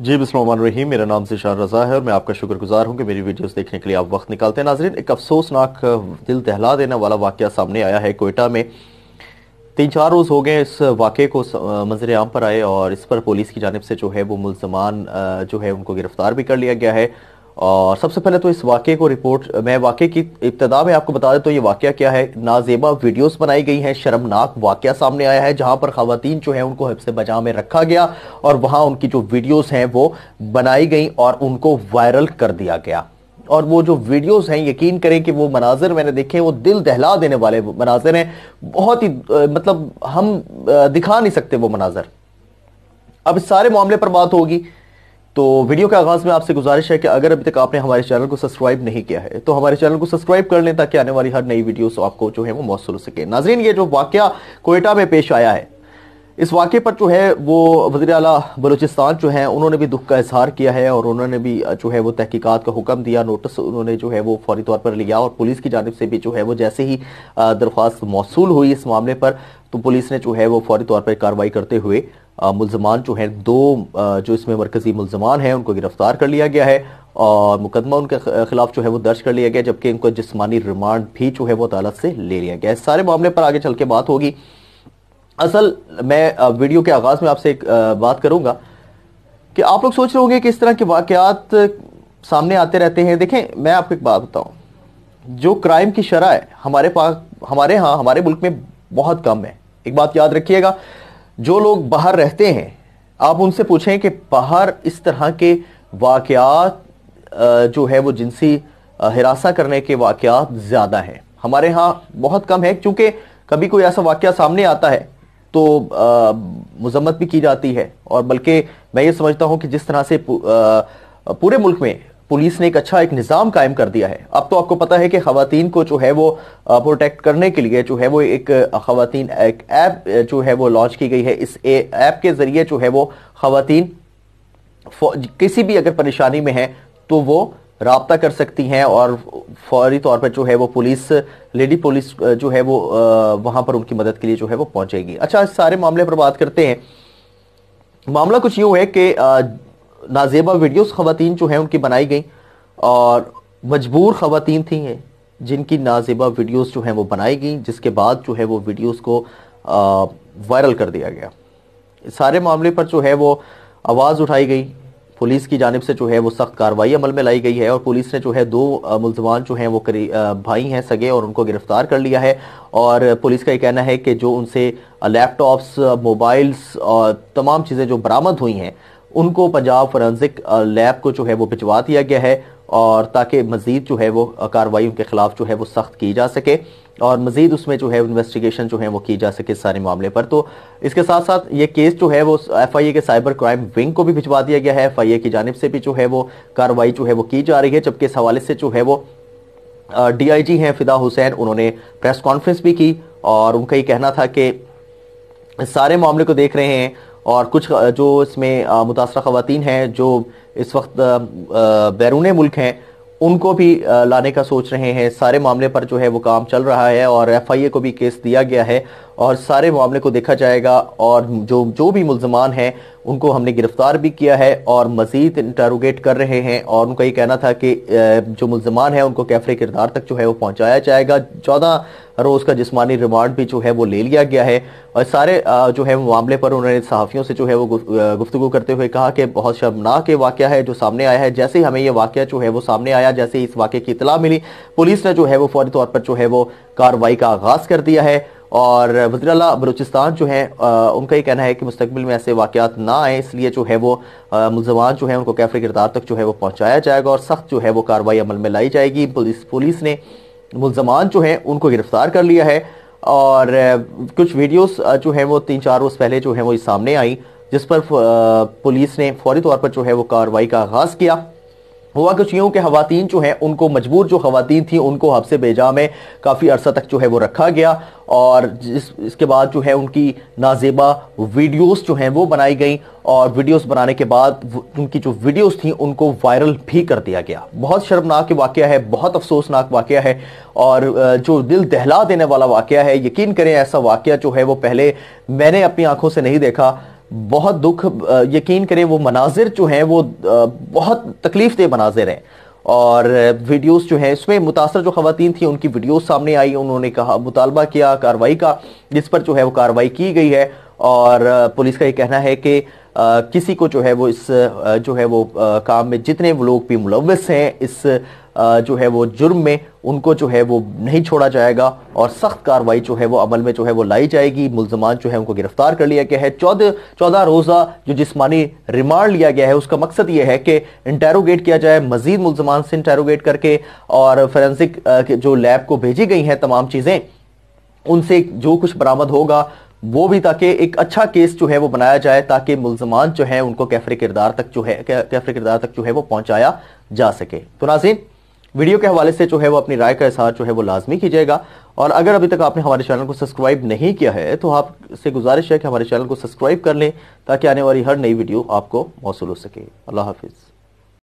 जी रहीम, मेरा नाम जिशान रजा है और मैं आपका शुक्रगुजार हूँ कि मेरी वीडियोस देखने के लिए आप वक्त निकालते हैं। नाजरीन, एक अफसोसनाक दिल दहला देने वाला वाक्य सामने आया है कोयटा में। तीन चार रोज़ हो गए इस वाक्य को मंजर आम पर आए और इस पर पुलिस की जानब से जो है वो मुलजमान जो है उनको गिरफ़्तार भी कर लिया गया है। और सबसे पहले तो इस वाक्य को रिपोर्ट, मैं वाक्य की इब्तदा में आपको बता दें तो ये वाक्य क्या है? नाजेबा वीडियोस बनाई गई हैं, शर्मनाक वाक्य सामने आया है, जहाँ पर खातन जो है, उनको हिफ्स बजा में रखा गया और वहाँ उनकी जो वीडियोस हैं, वो बनाई गई और उनको वायरल कर दिया गया। और वो जो वीडियोस हैं, यकीन करें कि वो मनाजिर मैंने देखे वो दिल दहला देने वाले मनाजिर हैं। बहुत ही मतलब हम दिखा नहीं सकते वो मनाजिर। अब इस सारे मामले पर बात होगी। तो वीडियो के आगाज़ में आपसे गुजारिश है कि अगर अभी तक आपने हमारे चैनल को सब्सक्राइब नहीं किया है तो हमारे चैनल को सब्सक्राइब कर लें ताकि आने वाली हर नई वीडियो आपको जो है वो मौसू हो सके। नाजरीन, ये जो वाक्य कोयटा में पेश आया है, इस वाक्य पर जो है वो वजी अला बलूचिस्तान जो है, उन्होंने भी दुख का इजहार किया है और उन्होंने भी जो है वो तहकीकात का हुक्म दिया, नोटिस उन्होंने जो है वो फौरी तौर पर लिया और पुलिस की जानब से भी जो है वो जैसे ही दरख्वास्त मौसू हुई इस मामले पर तो पुलिस ने जो है वो फौरी तौर पर कार्रवाई करते हुए मुलजमान जो हैं, दो जो इसमें मरकजी मुलजमान हैं, उनको गिरफ़्तार कर लिया गया है और मुकदमा उनके खिलाफ जो है वो दर्ज कर लिया गया, जबकि इनको जिसमानी रिमांड भी जो है वो अदालत से ले लिया गया इस सारे मामले पर आगे चल के बात होगी। असल मैं वीडियो के आगाज़ में आपसे एक बात करूँगा कि आप लोग सोच रहे होंगे कि इस तरह के वाकयात सामने आते रहते हैं। देखें, मैं आपको एक बात बताऊँ। जो क्राइम की शरह है हमारे पास हमारे यहाँ, हमारे मुल्क में बहुत कम है। एक बात याद रखिएगा जो लोग बाहर रहते हैं, आप उनसे पूछें कि बाहर इस तरह के वाकयात जो है वो जिनसी हिरासा करने के वाकयात ज़्यादा हैं। हमारे यहाँ बहुत कम है, क्योंकि कभी कोई ऐसा वाक्य सामने आता है तो मजम्मत भी की जाती है। और बल्कि मैं ये समझता हूँ कि जिस तरह से पूरे मुल्क में पुलिस ने एक अच्छा एक निज़ाम कायम कर दिया है। अब तो आपको पता है कि खातन को जो है वो प्रोटेक्ट करने के लिए जो है वो एक खातन एक ऐप जो है वो लॉन्च की गई है। इस ऐप के ज़रिए जो है वो खातन किसी भी अगर परेशानी में है तो वो रबता कर सकती हैं और फौरी तौर पर जो है वो पुलिस, लेडी पुलिस जो है वो वहाँ पर उनकी मदद के लिए जो है वो पहुंचेगी। अच्छा इस सारे मामले पर बात करते हैं। मामला कुछ यूँ है कि नाजेबा वीडियोस खातन जो है, उनकी बनाई गई और मजबूर खातन थी हैं जिनकी नाजेबा वीडियोस जो हैं, वो बनाई गई, जिसके बाद जो है वो वीडियोस को वायरल कर दिया गया। सारे मामले पर जो है वो आवाज़ उठाई गई। पुलिस की जानब से जो है वो सख्त कार्रवाई अमल में लाई गई है और पुलिस ने जो है दो मुलजमान जो हैं, वो करी भाई हैं सगे और उनको गिरफ़्तार कर लिया है और पुलिस का ये कहना है कि जो उनसे लैपटॉप्स, मोबाइल्स और तमाम चीज़ें जो बरामद हुई हैं उनको पंजाब फोरेंसिक लैब को जो है वो भिजवा दिया गया है और ताकि मजीद जो है वो कार्रवाई उनके खिलाफ जो है वो सख्त की जा सके और मजीद उसमें जो है इन्वेस्टिगेशन जो है वो की जा सके सारे मामले पर। तो इसके साथ साथ ये केस जो है वो एफ़ आई ए के साइबर क्राइम विंग को भी भिजवा दिया गया है। एफ़ आई ए की जानब से भी जो है वो कार्रवाई जो है वो की जा रही है, जबकि इस हवाले से जो है वो डी आई जी हैं फिदा हुसैन, उन्होंने प्रेस कॉन्फ्रेंस भी की और उनका ये कहना था कि सारे मामले को देख रहे हैं और कुछ जो इसमें मुतासर खातन हैं, जो इस वक्त बैरून मुल्क हैं, उनको भी लाने का सोच रहे हैं। सारे मामले पर जो है वो काम चल रहा है और एफ़ आई ए को भी केस दिया गया है। और सारे मामले को देखा जाएगा और जो जो भी मुलजमान हैं, उनको हमने गिरफ़्तार भी किया है और मजीद इंटरोगेट कर रहे हैं और उनका ये कहना था कि जो मुलजमान है, उनको कैफरे किरदार तक जो है वो पहुँचाया जाएगा। चौदह रोज़ का जिसमानी रिमांड भी जो है वो ले लिया गया है और सारे जो है मामले पर उन्होंने सहाफ़ियों से जो है वो गुफ्तु करते हुए कहा कि बहुत शर्मनाक ये वाक़ है जो सामने आया है। जैसे ही हमें ये वाक़ जो है वो सामने आया, जैसे ही इस वाक़े की इतला मिली, पुलिस ने जो है वो फौरी तौर पर जो है वो कार्रवाई का आगाज़ कर दिया है और वजरला बलूचिस्तान जो है उनका ये कहना है कि मुस्तबिल में ऐसे वाक़ात ना आए, इसलिए जो है वो मुलजमान जो है, उनको कैफरे किरदार तक जो है वो पहुँचाया जाएगा और सख्त जो है वो कार्रवाई अमल में लाई जाएगी। पुलिस पुलिस ने मुलजमान जो है, उनको गिरफ़्तार कर लिया है और कुछ वीडियोस जो है वो तीन चार रोज़ पहले जो है वो सामने आई, जिस पर पुलिस ने फौरी तौर पर जो है वो कार्रवाई का आगाज़ किया। हुआ कुछ यूँ कि खातन जो हैं, उनको मजबूर जो खातन थी, उनको हफ्से बेजा में काफ़ी अरसा तक जो है वो रखा गया और जिस, इसके बाद जो है उनकी नाजेबा वीडियोस जो हैं वो बनाई गई और वीडियोस बनाने के बाद उनकी जो वीडियोस थी, उनको वायरल भी कर दिया गया। बहुत शर्मनाक वाक़ है, बहुत अफसोसनाक वाक़ है और जो दिल दहला देने वाला वाक़ है, यकीन करें ऐसा वाक़ जो है वो पहले मैंने अपनी आँखों से नहीं देखा बहुत दुख यकीन करें, वो मनाजिर जो हैं, वो बहुत तकलीफ़ दे मनाजिर हैं। और वीडियोस जो है, इसमें मुतासर जो खातन थी, उनकी वीडियोस सामने आई, उन्होंने कहा, मुतालबा किया कार्रवाई का, जिस पर जो है वो कार्रवाई की गई है। और पुलिस का ये कहना है कि किसी को जो है वो इस जो है वो काम में जितने लोग भी मुलविस हैं, इस जो है वो जुर्म में उनको जो है वो नहीं छोड़ा जाएगा और सख्त कार्रवाई जो है वो अमल में जो है वो लाई जाएगी। मुलजमान जो है उनको गिरफ़्तार कर लिया गया है। चौदह चौदह रोज़ा जो जिसमानी रिमांड लिया गया है, उसका मकसद ये है कि इंटेरोगेट किया जाए, मजीद मुलजमान से इंटेरोगेट करके और फोरेंसिक जो लैब को भेजी गई हैं तमाम चीज़ें, उनसे जो कुछ बरामद होगा, वो भी ताकि एक अच्छा केस जो है वो बनाया जाए ताकि मुलजमान जो है उनको कैफरे किरदार तक जो है कैफरे किरदार तक जो है वो पहुँचाया जा सके। तो नाजीन वीडियो के हवाले से जो है वो अपनी राय का इशार जो है वो लाजमी कीजिएगा। और अगर अभी तक आपने हमारे चैनल को सब्सक्राइब नहीं किया है तो आपसे गुजारिश है कि हमारे चैनल को सब्सक्राइब कर लें, ताकि आने वाली हर नई वीडियो आपको मौसू हो सके अल्लाह हाफिज़।